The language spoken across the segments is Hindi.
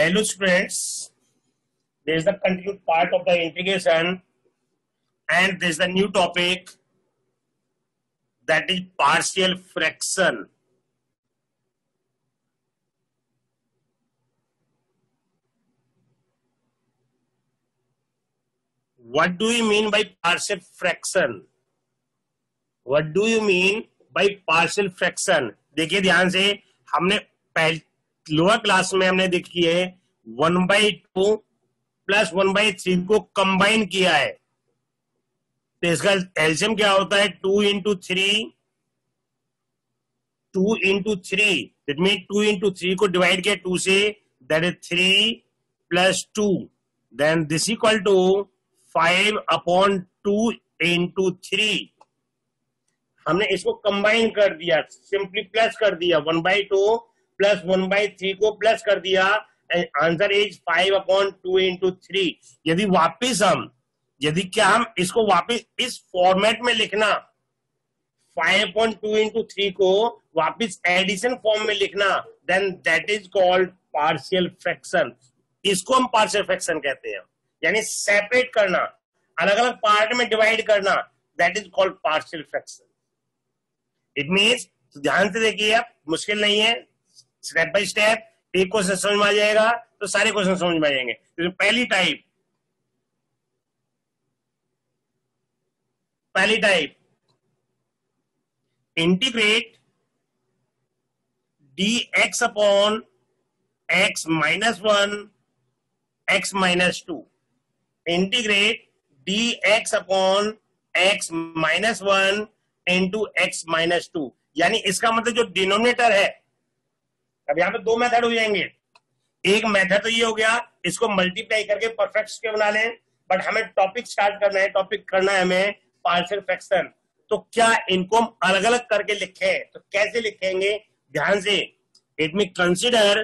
Hello students, there is the continued part of the integration and there is the new topic that is partial fraction. What do you mean by partial fraction? What do you mean by partial fraction? देखिए ध्यान से हमने पहले लोअर क्लास में हमने देखी है, one by two plus one by three को कंबाइन किया है। तो इसका एल्शियम क्या होता है? Two into three two into three that mean two into three को डिवाइड किया टू से that is three plus two then this equal to five upon two into three हमने इसको कंबाइन कर दिया सिंपली प्लस कर दिया, one by two plus one by three को प्लस कर दिया। Answer is five upon two into three यदि वापिस हम, यदि क्या हम इसको वापिस इस फॉर्मेट में लिखना five upon two into three को वापिस एडिशन फॉर्म में लिखना then that is called partial fraction इसको हम पार्शियल फ्रैक्शन कहते हैं। यानी सेपरेट करना अलग अलग पार्ट में डिवाइड करना that is called partial fraction it means ध्यान से देखिए आप, मुश्किल नहीं है। स्टेप बाय स्टेप, एक क्वेश्चन समझ में आ जाएगा तो सारे क्वेश्चन समझ में आ जाएँगे। तो पहली टाइप पहली type integrate d x upon x minus one x minus two integrate d x upon x minus one into x minus two यानी इसका मतलब जो डिनोमिनेटर है अब यहाँ पे दो मेथड हो जाएँगे। एक मेथड तो ये हो गया, इसको मल्टीप्लाई करके परफेक्ट स्क्वायर बना लें बट हमें टॉपिक स्टार्ट करना है टॉपिक करना है हमें पार्शियल फ्रैक्शन तो क्या इनको हम अलग अलग करके लिखे? तो कैसे लिखेंगे? ध्यान से। It me consider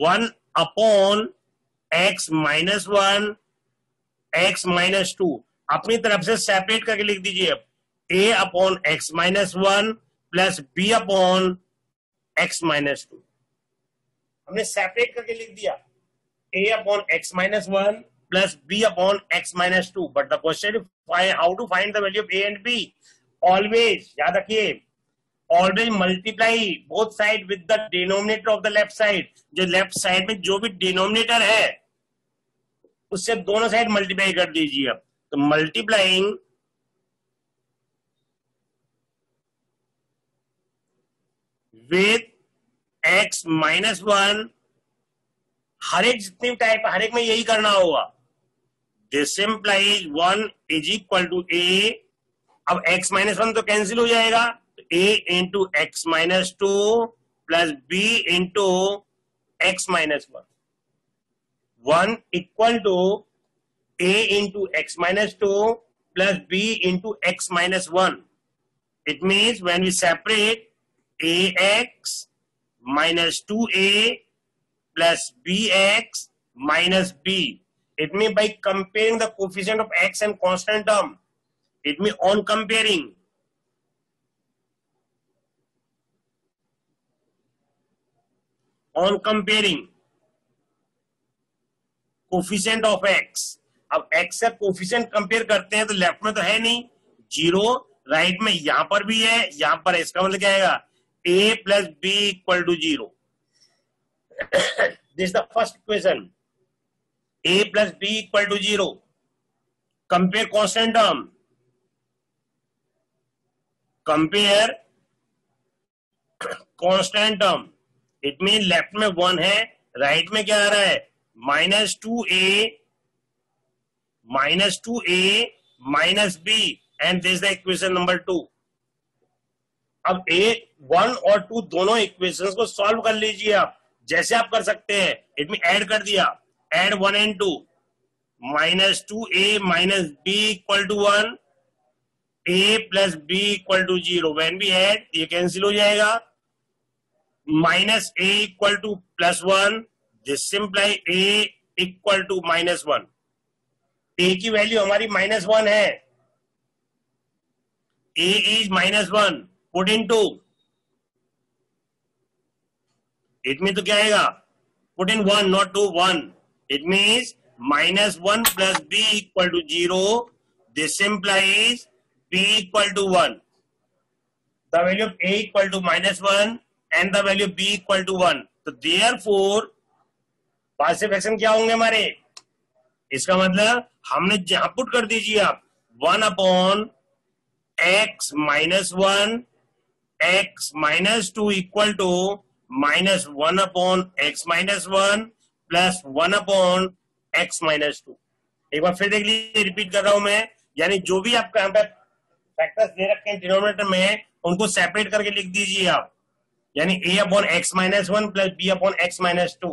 one upon x minus one x minus two अपनी तरफ़ से सेपरेट करके लिख दीजिए। अब a upon x minus one plus b upon x minus two हमने सेपरेट करके लिख दिया। A upon x minus one plus b upon x minus two but the question how to find the value of a and b always याद रखिए always multiply both side with the denominator of the left side जो लेफ़्ट साइड में जो भी डिनोमिनेटर है, उससे दोनों साइड मल्टीप्लाई कर दीजिए अब तो multiplying with x minus one हर एक जितनी टाइप हर एक में यही करना होगा। This implies one is equal to a अब एक्स माइनस वन तो कैंसिल हो जाएगा। A into x minus two plus b into x minus one one equal to a into x minus 2 plus b into x minus 1. It means when we separate x minus two a plus b x minus b it me by comparing the coefficient of x and constant term it me on comparing on comparing coefficient of x अब एक्स से कोफिशियंट कंपेयर करते हैं तो लेफ़्ट में तो है नहीं. ज़ीरो राइट right में यहाँ पर भी है, यहाँ पर इसका मतलब क्या आएगा? A plus b equal to zero this the first equation a plus b equal to zero compare constant term compare constant term it mean left में वन है राइट में क्या आ रहा है? Minus two a minus 2a minus b. And this is the equation number 2 अब a वन और टू दोनों इक्वेशंस को सॉल्व कर लीजिए आप। जैसे आप कर सकते हैं इट में ऐड कर दिया। Add one and two minus two a minus b equal to one a plus b equal to zero when b add ये कैंसिल हो जाएगा। Minus a equal to plus one this simply a equal to minus one a की वैल्यू हमारी माइनस वन है। A is minus one put in two it mean तो क्या आएगा put in one not two one it means minus one plus b equal to zero this implies b equal to 1 the value a equal to minus 1 and the value of b equal to 1 तो therefore पासिव फ्रैक्शन क्या होंगे हमारे इसका मतलब हमने जहाँ पुट कर दीजिए आप one upon x minus one x minus two equal to minus one upon x minus one plus one upon x minus two एक बार फिर देख लीजिए रिपीट कर रहा हूँ मैं। यानी जो भी आपका यहाँ पे फैक्टर्स दे रखे हैं डिनोमिनेटर में, उनको सेपरेट करके लिख दीजिए आप। यानी a upon x minus one plus b upon x minus two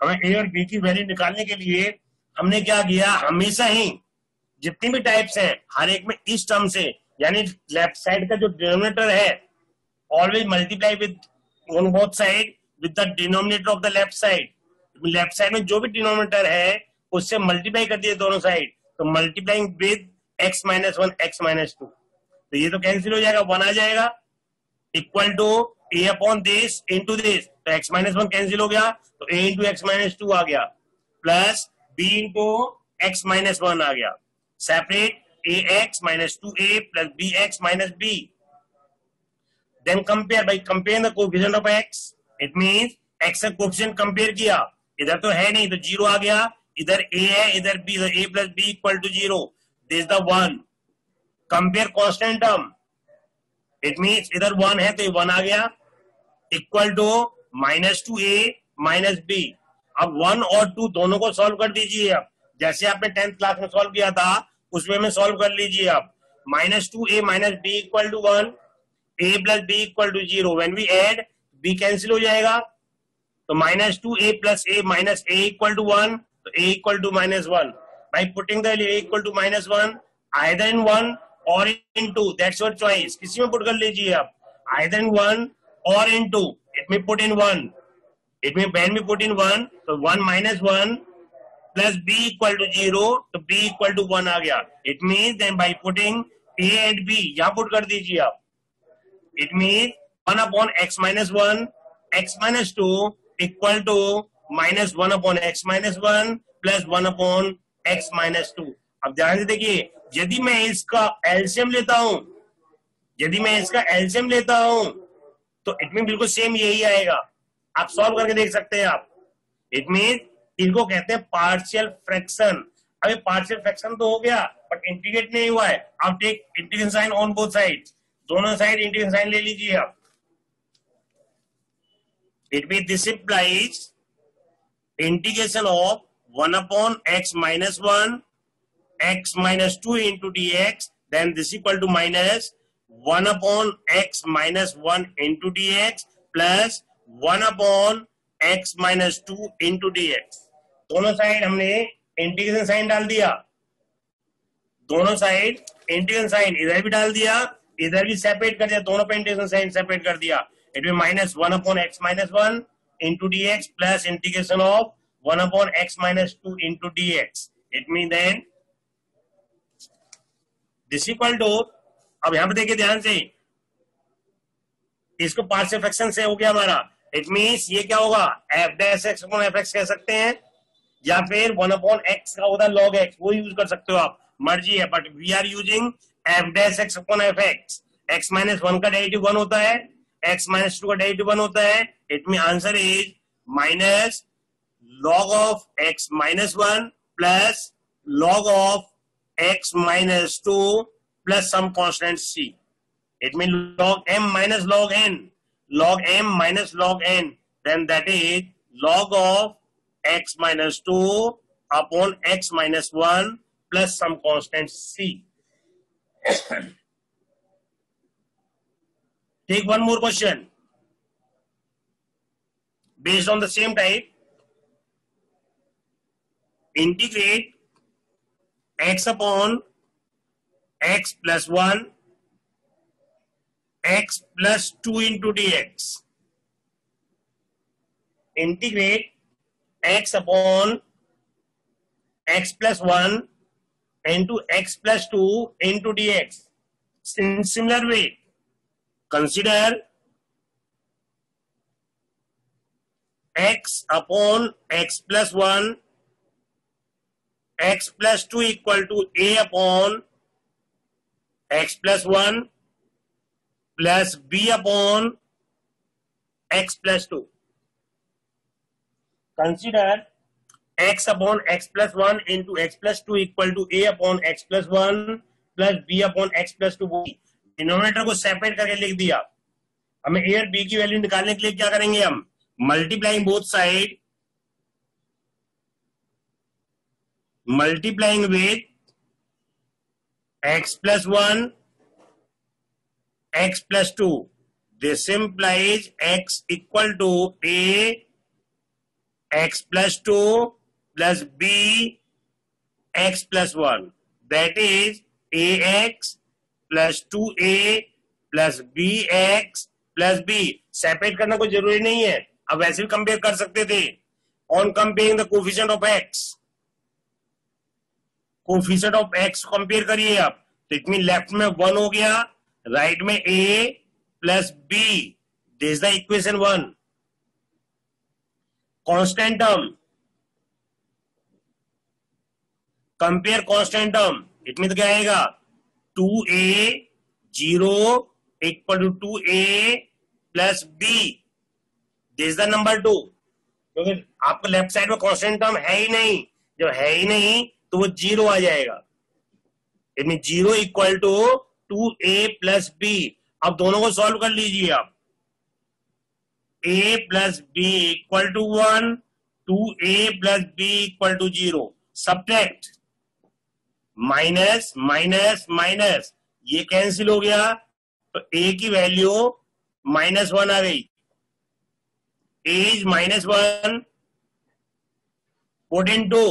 हमें ए और बी की वैल्यू निकालने के लिए हमने क्या किया? हमेशा ही जितनी भी टाइप्स हैं, हर एक में इस टर्म से, यानी लेफ़्ट साइड का जो डिनोमिनेटर है always multiply with on both side with the denominator of the left side left side में जो भी डिनोमिनेटर है, उससे मल्टीप्लाई कर दिए दोनों साइड तो multiplying with x minus one x minus two तो ये तो कैंसिल हो जाएगा वन आ जाएगा. Equal to a upon this into this तो एक्स माइनस वन कैंसिल हो गया तो a into x minus two आ गया. Plus b into x minus one आ गया. Separate a x minus two a plus b x minus b then compare by compare the coefficient of x it means x का कोफिशिएंट कंपेयर किया। इधर तो है नहीं तो ज़ीरो आ गया। इधर ए है, इधर b a plus b equal to zero this the one compare constant term it means इधर वन है तो ये वन आ गया। Equal to minus two a minus b अब वन और टू दोनों को सॉल्व कर दीजिए आप। जैसे आपने टेंथ क्लास में सॉल्व किया था, उसमें में सॉल्व कर लीजिए आप। Minus two a minus b equal to one a plus b equal to zero when we add b cancel हो जाएगा. तो minus two a plus a minus a equal to one तो a equal to minus one by putting value equal to minus one either in one or in two that's your choice किसी में पुट कर लीजिए आप. Either in one or in two it may put in one it may ban me put in one तो one minus one plus b equal to zero तो बी इक्वल टू वन आ गया. It mean then by putting a and b यहाँ पुट कर दीजिए आप. It means 1 upon x minus 1 x minus 2 equal to minus one upon x minus one plus one upon x minus two अब ध्यान से देखिए, यदि मैं इसका एल्सियम लेता हूँ, यदि मैं इसका एल्सियम लेता हूँ तो इट मीन बिल्कुल सेम यही आएगा। आप सॉल्व करके देख सकते हैं आप। इट मीन इनको कहते हैं पार्शियल फ्रैक्शन अभी पार्शियल फ्रैक्शन तो हो गया बट इंटीग्रेट नहीं हुआ है। आप take integration sign on both side दोनों साइड इंटीग्रल साइन ले लीजिए आप। It be this implies integration of one upon x minus one x minus two into d x then this equal to minus one upon x minus one into d x plus one upon x minus two into d x दोनों साइड हमने इंटीग्रेशन साइन डाल दिया। दोनों साइड इंटीग्रेशन साइन इधर भी डाल दिया। इधर भी सेपरेट कर दिया, दोनों पे इंटीग्रेशन साइन सेपरेट कर दिया। It will minus one upon x minus one into dx plus integration of 1 upon x minus 2 into dx. It means then this equal to अब यहाँ पे देखिए ध्यान से, इसको पार्शियल फ्रैक्शन से हो गया हमारा। इट मींस ये क्या होगा? F dash x upon f x कह सकते हैं, या फिर वन अपॉन एक्स का होता है लॉग एक्स वो यूज़ कर सकते हो आप। मर्ज़ी है but we are using f dash x upon f x x minus one का डेरिटिव वन होता है एक्स माइनस टू का डेरिटिव वन होता है। It mean answer is minus log of x minus one plus log of x minus two plus some constant c it mean log m minus log n log m minus log n then that is log of x minus two upon x minus one plus some constant c Take one more question. Based on the same type, integrate x upon x plus 1 x plus 2 into dx integrate x upon x plus 1 into x plus 2 into dx in similar way consider x upon x plus 1 x plus 2 equal to a upon x plus 1 plus b upon x plus 2. Consider x upon x plus 1 into x plus 2 equal to a upon x plus 1 plus b upon x plus 2 denominator को सेपरेट करके लिख दिया हमें ए और बी की वैल्यू निकालने के लिए क्या करेंगे हम multiplying both side multiplying with x plus 1 x plus 2 this implies x equal to a x plus 2 plus b, x plus 1 that is ax plus 2a plus bx plus b separate करना कोई ज़रूरी नहीं है। अब वैसे भी कंपेयर कर सकते थे। On comparing the coefficient of x coefficient of x compare करिए आप। तो इट मीन लेफ़्ट में वन हो गया राइट right में a plus b this the equation one constant term compare constant term it mean क्या आएगा? Two a zero equal to two a plus b this the number two क्योंकि आपको लेफ़्ट साइड में कॉन्स्टेंट टर्म है ही नहीं। जब है ही नहीं तो वो ज़ीरो आ जाएगा। यानी zero equal to two a plus b अब दोनों को सॉल्व कर लीजिए आप। A plus b equal to one two a plus b equal to zero subtract minus minus minus. ये कैंसिल हो गया तो ए की वैल्यू माइनस वन आ गई। As minus one fourteen two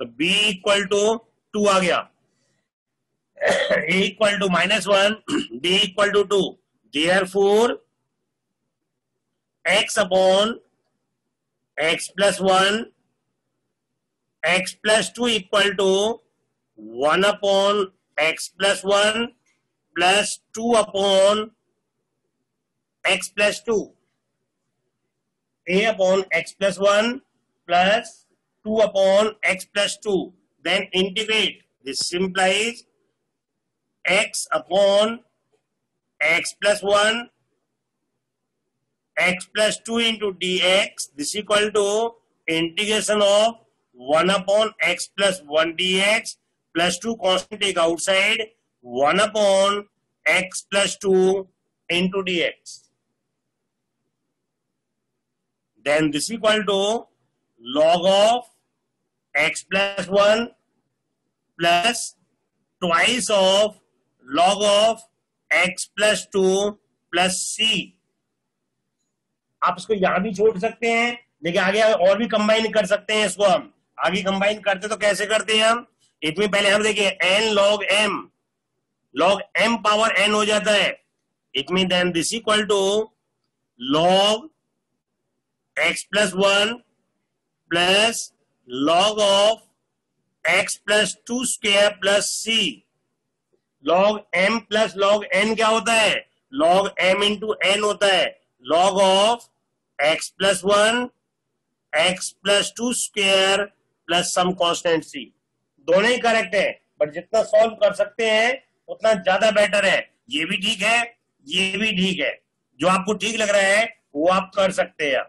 तो बी इक्वल टू टू आ गया। A equal to minus one d equal to two there four x upon x plus one x plus 2 equal to 1 upon x plus 1 plus 2 upon x plus 2. a upon x plus 1 plus 2 upon x plus 2. Then integrate. This implies x upon x plus 1 x plus 2 into dx. This equal to integration of one upon x plus one d x plus two constant outside one upon x plus two into d x then this equal to log of x plus one plus twice of log of x plus two plus c आप इसको यहाँ भी छोड़ सकते हैं, लेकिन आगे और भी कंबाइन कर सकते हैं इसको हम। आगे कंबाइन करते तो कैसे करते हैं हम? इसमें पहले हम देखिए n log m log m power n हो जाता है। It mean then this equal to log x plus one plus log of x plus two square plus c log m plus log n क्या होता है? लॉग एम इंटू एन होता है। Log of x plus one x plus two square plus some constant c दोनों ही करेक्ट है बट जितना सॉल्व कर सकते हैं, उतना ज़्यादा बेटर है। ये भी ठीक है, ये भी ठीक है। जो आपको ठीक लग रहा है, वो आप कर सकते हैं।